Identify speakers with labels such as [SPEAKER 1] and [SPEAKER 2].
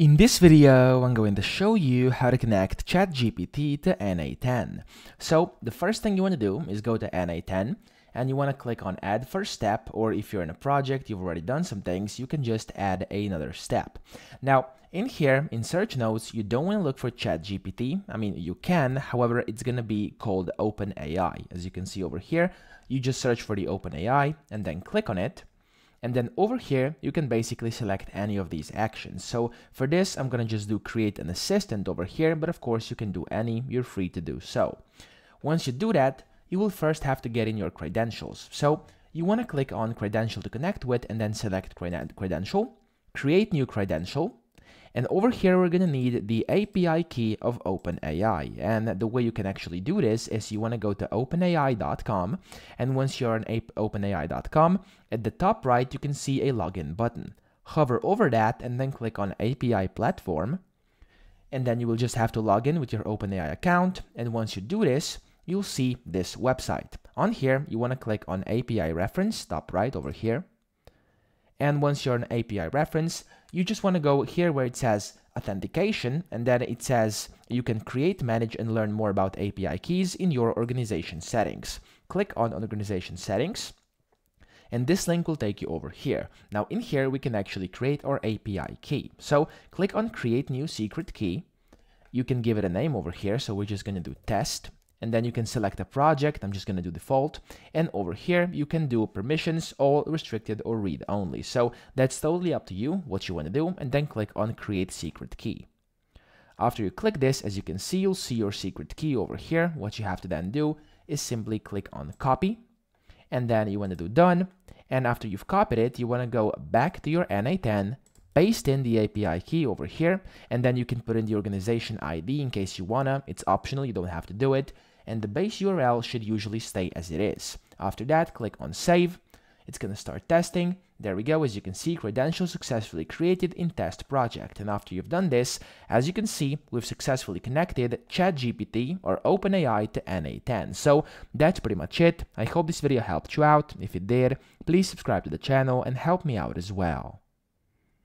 [SPEAKER 1] In this video, I'm going to show you how to connect ChatGPT to n8n. So the first thing you want to do is go to n8n and you want to click on add first step or if you're in a project, you've already done some things, you can just add another step. Now, in here, in search nodes, you don't want to look for ChatGPT. I mean, you can, however, it's going to be called OpenAI. As you can see over here, you just search for the OpenAI and then click on it and then over here, you can basically select any of these actions. So for this, I'm going to just do create an assistant over here, but of course you can do any, you're free to do so. Once you do that, you will first have to get in your credentials. So you want to click on credential to connect with and then select credential, create new credential, and over here, we're going to need the API key of OpenAI. And the way you can actually do this is you want to go to openai.com. And once you're on openai.com, at the top right, you can see a login button. Hover over that and then click on API platform. And then you will just have to log in with your OpenAI account. And once you do this, you'll see this website. On here, you want to click on API reference, top right over here. And once you're an API reference, you just want to go here where it says authentication, and then it says you can create, manage, and learn more about API keys in your organization settings. Click on organization settings, and this link will take you over here. Now in here, we can actually create our API key. So click on create new secret key. You can give it a name over here. So we're just going to do test and then you can select a project. I'm just going to do default. And over here, you can do permissions, all restricted or read only. So that's totally up to you what you want to do. And then click on create secret key. After you click this, as you can see, you'll see your secret key over here. What you have to then do is simply click on copy. And then you want to do done. And after you've copied it, you want to go back to your n8n paste in the API key over here, and then you can put in the organization ID in case you wanna. It's optional, you don't have to do it and the base URL should usually stay as it is. After that, click on Save. It's going to start testing. There we go, as you can see, credentials successfully created in test project. And after you've done this, as you can see, we've successfully connected ChatGPT or OpenAI to n8n. So that's pretty much it. I hope this video helped you out. If it did, please subscribe to the channel and help me out as well.